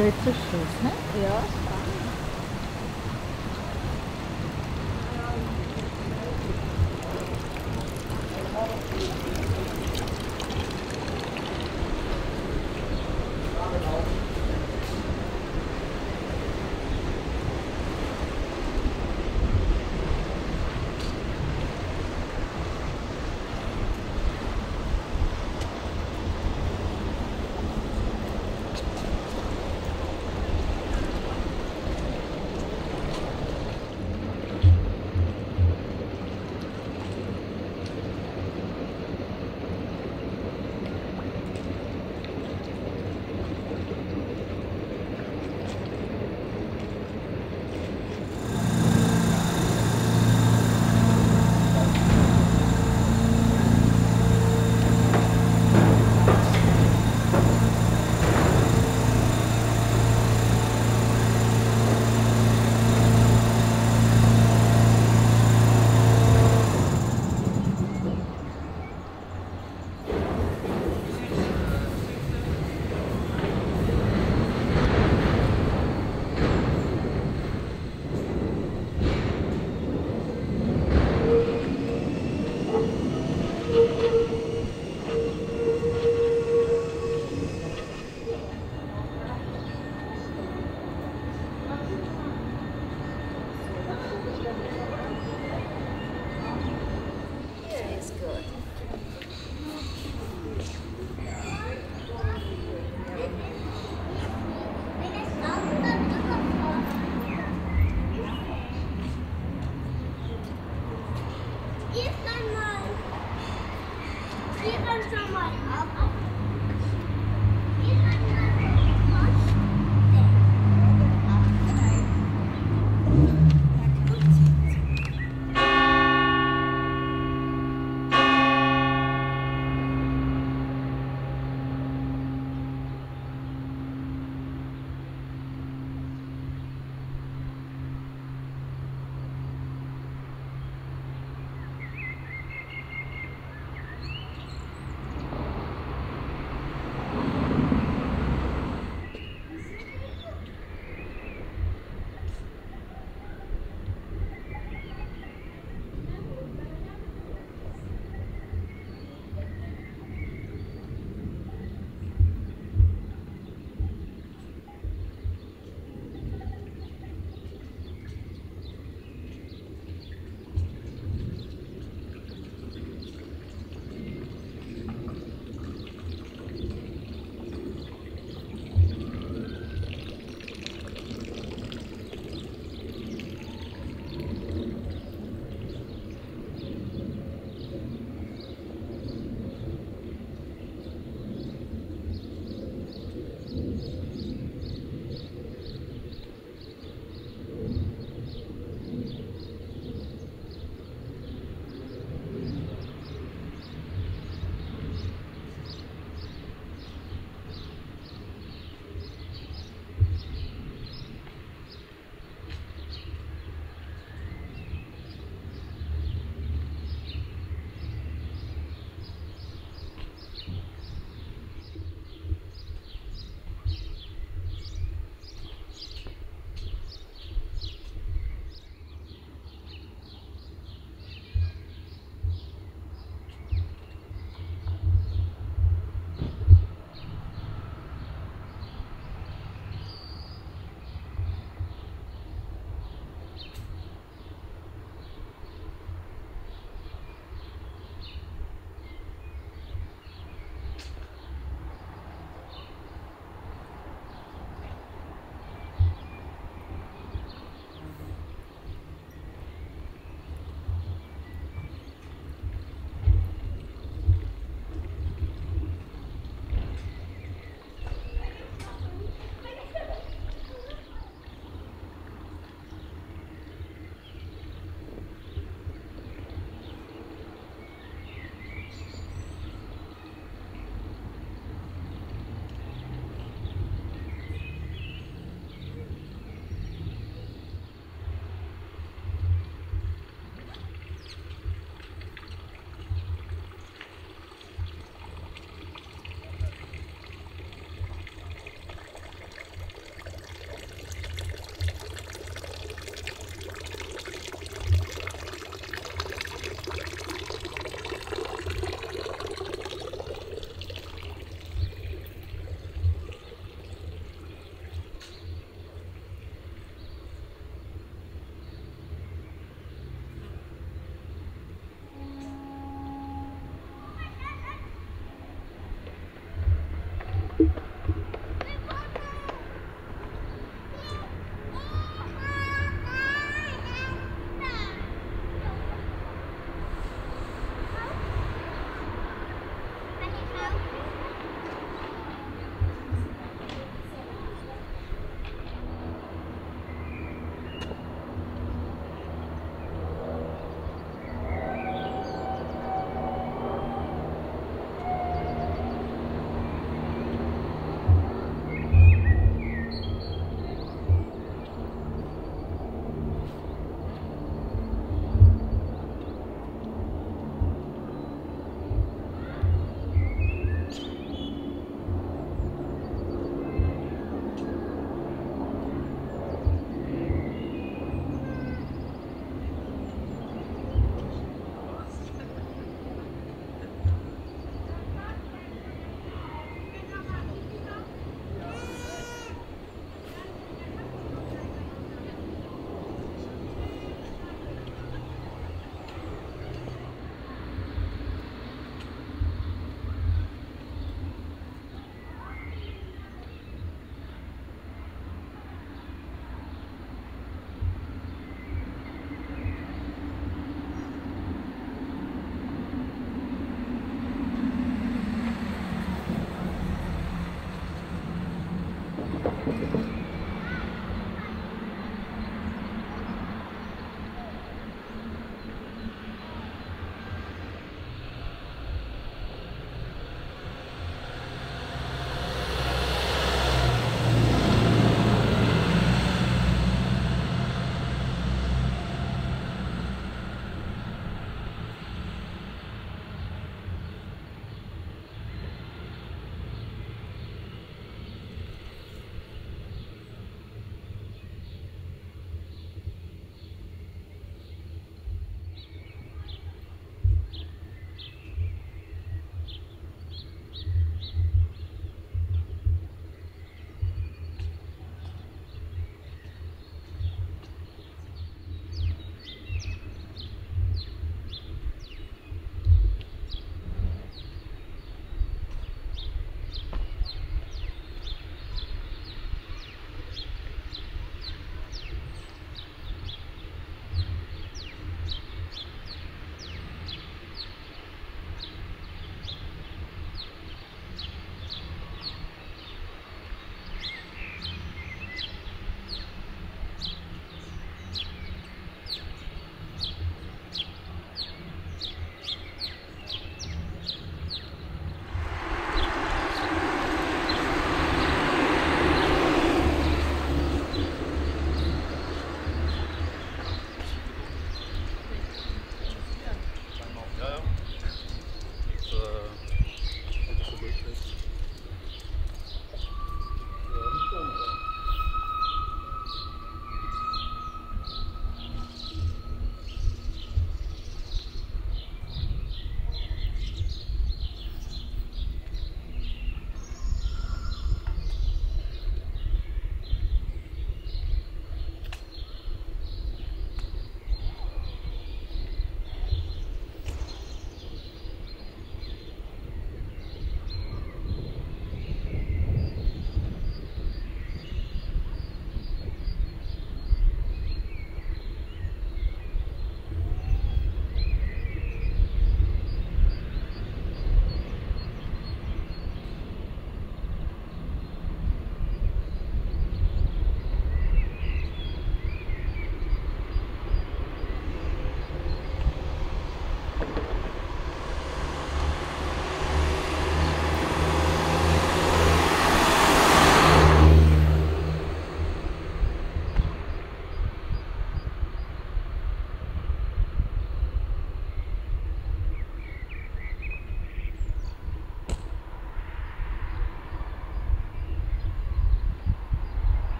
schön frisch ist, ne? Ja.